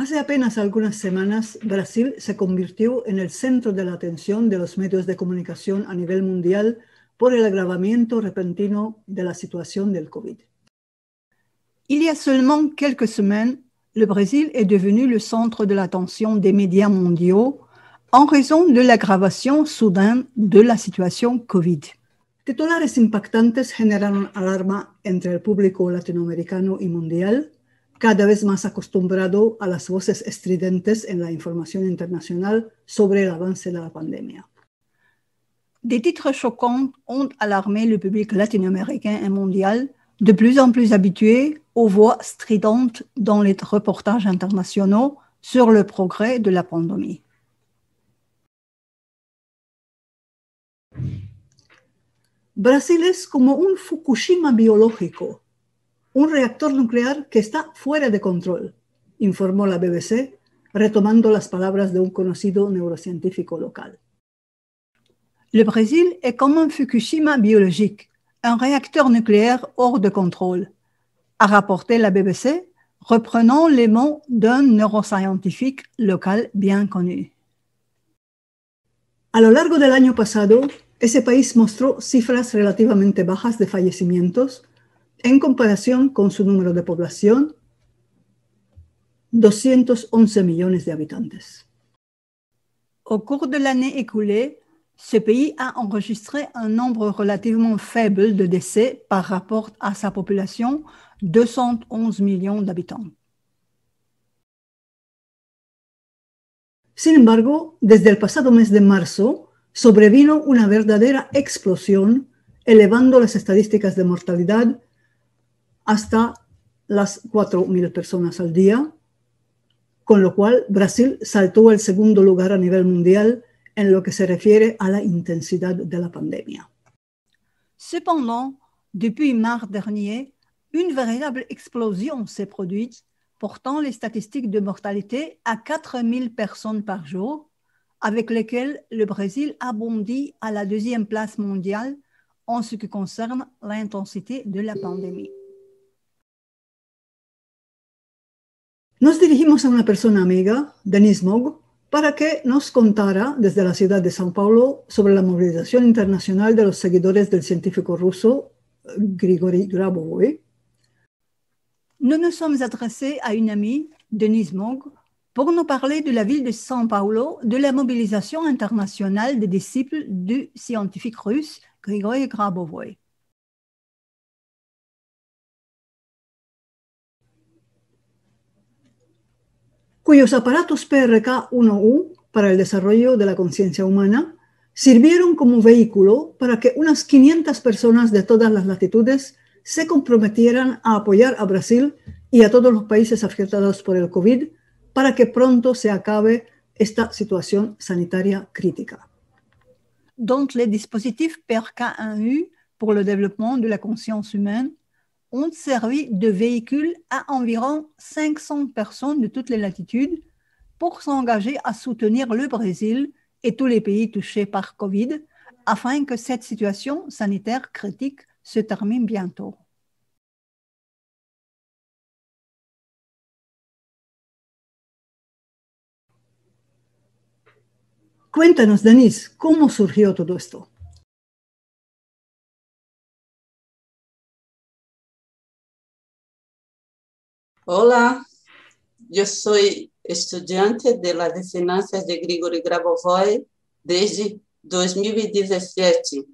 Hace apenas algunas semanas, Brasil se convirtió en el centro de la atención de los medios de comunicación a nivel mundial por el agravamiento repentino de la situación del COVID. Il y a seulement quelques semaines, le Brésil est devenu le centre de l'attention des médias mondiaux en raison de l'aggravation soudaine de la situation COVID. Titulares impactantes generaron alarma entre el público latinoamericano y mundial, cada vez más acostumbrado a las voces estridentes en la información internacional sobre el avance de la pandemia. Des titres choquants ont alarmé le public latino-américain et mondial, de plus en plus habitué aux voix stridentes dans les reportages internationaux sur le progrès de la pandémie. Brasil es como un Fukushima biológico, un reactor nuclear que está fuera de control, informó la BBC, retomando las palabras de un conocido neurocientífico local. Le Brésil est comme un Fukushima biologique, un réacteur nucléaire hors de contrôle, a rapporté la BBC, reprenant les mots d'un neuroscientifique local bien connu. A lo largo del año pasado, ese país mostró cifras relativamente bajas de fallecimientos en comparación con su número de población, 211 millones de habitantes. Au cours de l'année écoulée, ce pays a enregistré un nombre relativement faible de décès par rapport à sa population, 211 millions d'habitants. Sin embargo, desde el pasado mes de marzo sobrevino una verdadera explosión, elevando las estadísticas de mortalidad hasta las 4.000 personas al día, con lo cual Brasil saltó al segundo lugar a nivel mundial en lo que se refiere a la intensidad de la pandemia. Cependant, depuis mars dernier, une véritable explosion s'est produite, portant les statistiques de mortalité à 4000 personnes par jour, avec lesquelles le Brésil a bondi à la deuxième place mondiale en ce qui concerne l'intensité de la pandémie. A Denise Mog, Paulo Grigory. Nous nous sommes adressés à une amie, Denise Mog, pour nous parler de la ville de São Paulo, de la mobilisation internationale des disciples du scientifique russe Grigory Grabovoi. Cuyos aparatos PRK-1U para el desarrollo de la conciencia humana sirvieron como vehículo para que unas 500 personas de todas las latitudes se comprometieran a apoyar a Brasil y a todos los países afectados por el COVID para que pronto se acabe esta situación sanitaria crítica. Donc, les dispositifs PRK1U pour le développement de la conscience humaine ont servi de véhicule à environ 500 personnes de toutes les latitudes pour s'engager à soutenir le Brésil et tous les pays touchés par Covid afin que cette situation sanitaire critique se termine bientôt. Cuéntanos, Denise, ¿cómo surgió todo esto? Hola, yo soy estudiante de las enseñanzas de Grigory Grabovoi desde 2017.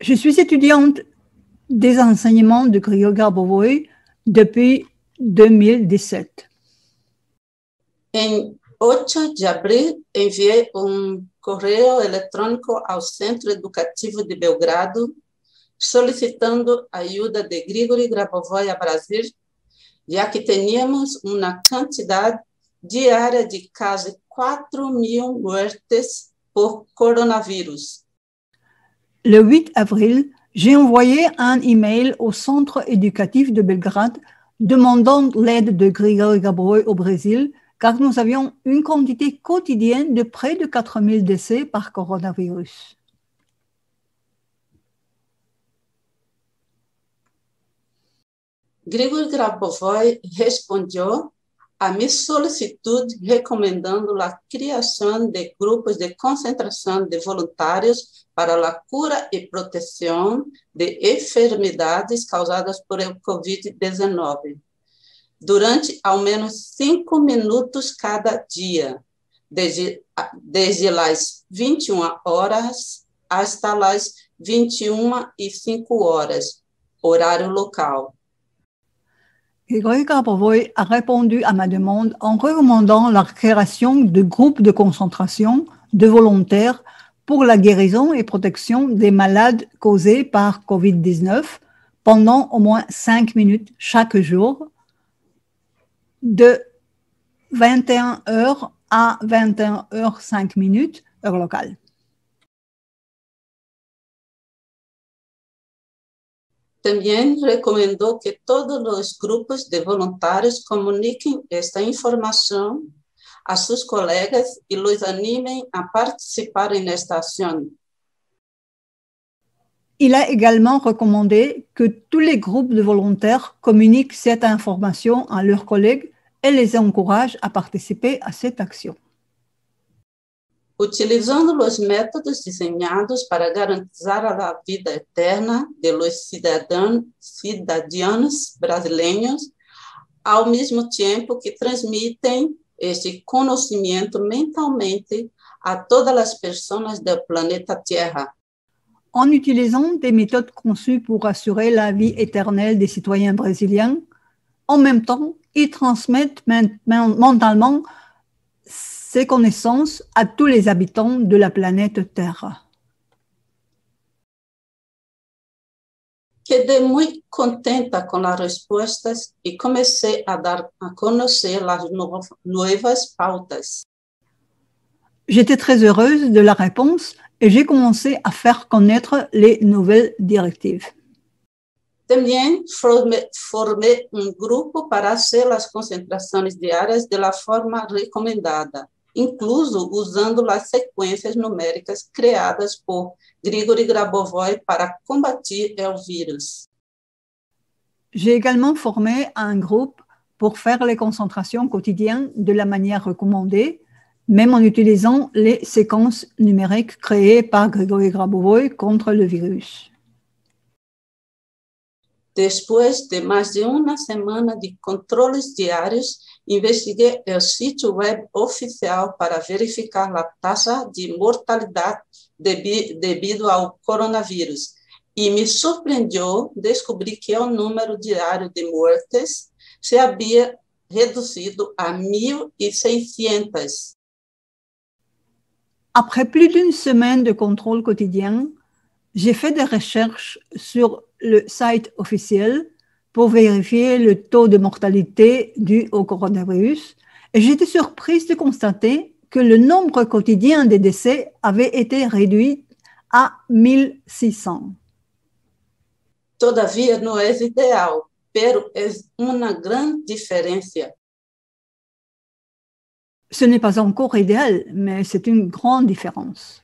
Je suis étudiante des enseignements de Grigory Grabovoi depuis 2017. Em 8 de abril, enviei um correio eletrônico ao Centro Educativo de Belgrado solicitando ajuda de Grigory Grabovoi a Brasil já que teníamos uma quantidade diária de quase 4 mil por coronavírus. Le 8 avril, j'ai envoyé un email au centre éducatif de Belgrade demandant l'aide de Grigory Grabovoi au Brésil, car nous avions une quantité quotidienne de près de 4000 décès par coronavirus. Grigor Grabovoi respondeu a minha solicitude recomendando a criação de grupos de concentração de voluntários para a cura e proteção de enfermidades causadas por o Covid-19, durante ao menos cinco minutos cada dia, desde, desde as 21 horas hasta as 21 e 5 horas, horário local. Grégory Grabovoy a répondu à ma demande en recommandant la création de groupes de concentration de volontaires pour la guérison et protection des malades causés par COVID-19 pendant au moins 5 minutes chaque jour, de 21h à 21h05 minutes, heure locale. Também recomendou que todos os grupos de voluntários comuniquem esta informação a seus colegas e os animem a participarem nesta ação. Il a également recommandé que tous les groupes de volontaires communiquent cette information à leurs collègues et les encouragent à participer à cette action. Utilizando os métodos desenhados para garantir a vida eterna de los cidadãos brasileiros, ao mesmo tempo que transmitem este conhecimento mentalmente a todas as pessoas do planeta Terra. En utilisant des méthodes conçues pour assurer la vie éternelle des citoyens brésiliens, en même temps, ils transmettent mentalement ces connaissances à tous les habitants de la planète Terre. Quedei muito contenta com as respostas e comecei a dar a conhecer as novas pautas. J'étais très heureuse de la réponse et j'ai commencé à faire connaître les nouvelles directives. Também formei, formei um grupo para fazer as concentrações diárias de la forma recomendada, incluso usando as sequências numéricas criadas por Grigory Grabovoi para combater o vírus. J'ai également formé un groupe pour faire les concentrations quotidiennes de la manière recommandée, même en utilisant les séquences numériques créées par Grigory Grabovoi contre le virus. Depois de mais de uma semana de controles diários, investiguei o sítio web oficial para verificar a taxa de mortalidade devido ao coronavírus e me surpreendeu descobrir que o número diário de mortes se havia reduzido a 1.600. Après plus d'une semaine de contrôle quotidien, j'ai fait des recherches sur le site officiel pour vérifier le taux de mortalité dû au coronavirus et j'étais surprise de constater que le nombre quotidien des décès avait été réduit à 1600. Todavia, não é ideal, pero é uma grande diferença. Ce n'est pas encore idéal, mais c'est une grande différence.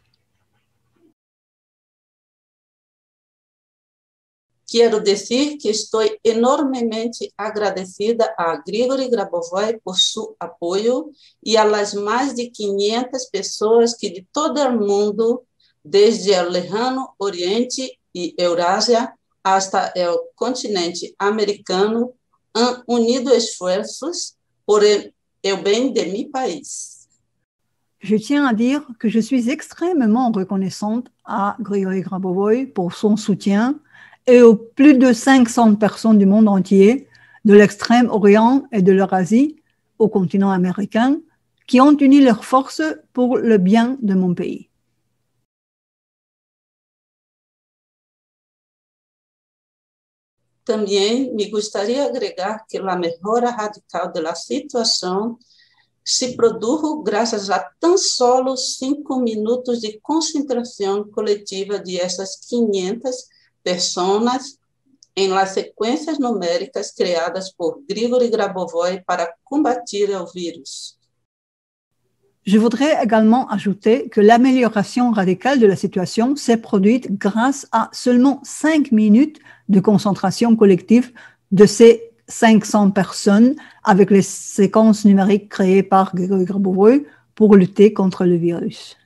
Quero dizer que estou enormemente agradecida a Grigory Grabovoi por seu apoio e a las mais de 500 pessoas que de todo o mundo, desde o lejano Oriente e Eurásia hasta o continente americano, han unido esforços por o bem de meu país. Je tiens à dire que je suis extrêmement reconnaissante à Grigory Grabovoi pour son soutien et aux plus de 500 personnes du monde entier, de l'extrême-orient et de l'Eurasie au continent américain, qui ont uni leurs forces pour le bien de mon pays. Também me gostaria de agregar que a melhora radical da situação se produz graças a tão solo cinco minutos de concentração coletiva de essas 500 personas em las sequências numéricas criadas por Grigory Grabovoi para combater o vírus. Je voudrais également ajouter que l'amélioration radicale de la situation s'est produite grâce à seulement cinq minutes de concentration collective de ces 500 personnes avec les séquences numériques créées par Grégory Grabovoi pour lutter contre le virus.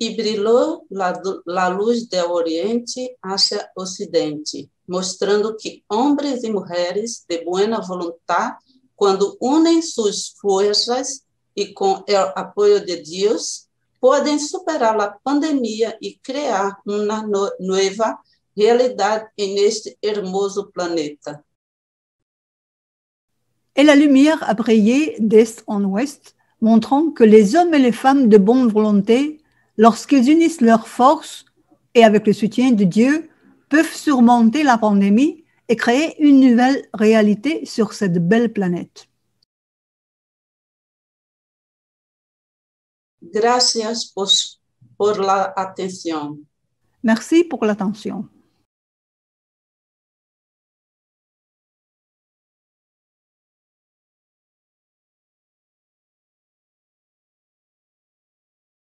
E brilhou la luz do Oriente hacia Ocidente, mostrando que homens e mulheres de boa vontade, quando unem suas forças e com o apoio de Deus, podem superar a pandemia e criar uma no nova realidade neste hermoso planeta. Et la lumière a brillé d'est en ouest, montrant que les hommes et les femmes de bonne volonté, lorsqu'ils unissent leurs forces et avec le soutien de Dieu, peuvent surmonter la pandémie et créer une nouvelle réalité sur cette belle planète. Gracias por, por la atención. Merci pour l'attention.